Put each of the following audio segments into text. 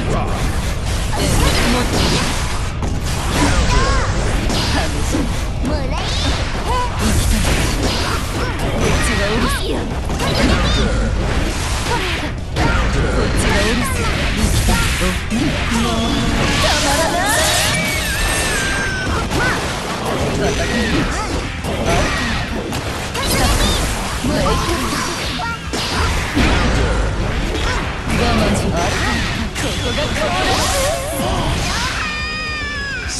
も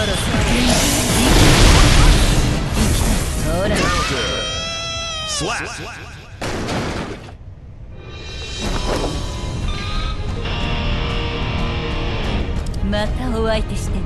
またお相手して。